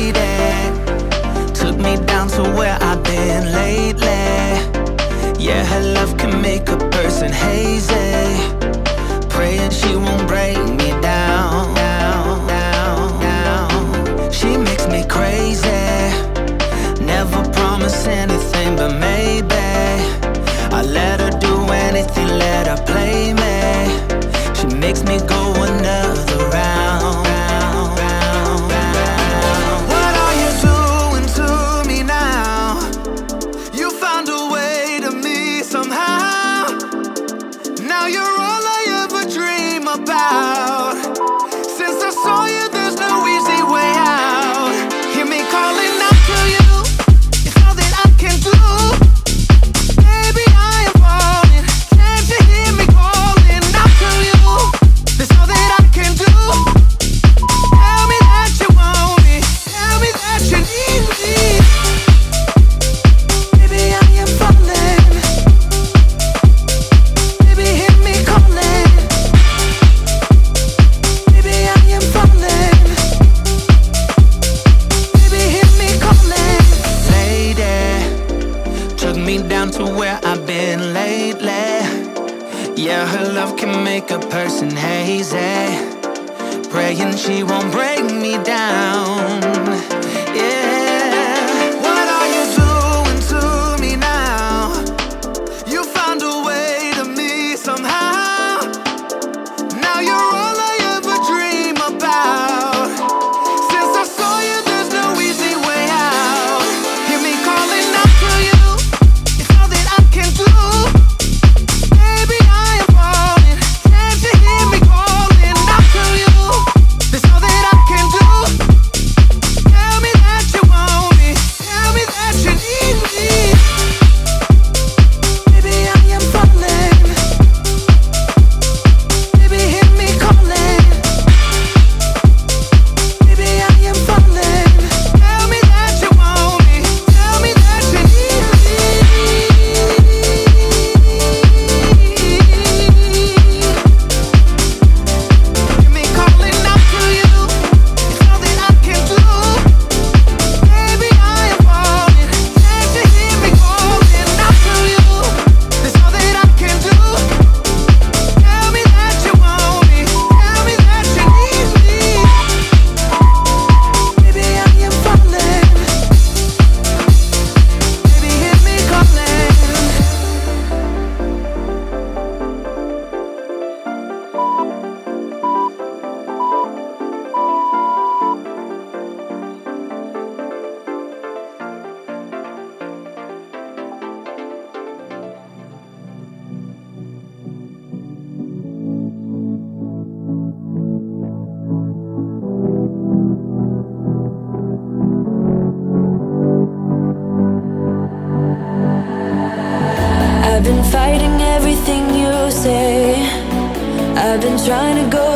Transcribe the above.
lady. Took me down to where I've been lately. Yeah, her love can make a person hazy. Praying she won't break me down, down. She makes me crazy. Never promise anything, but maybe I let her do anything, let her play me. She makes me go another about. To where I've been lately. Yeah, her love can make a person hazy. Praying she won't break me down. trying to go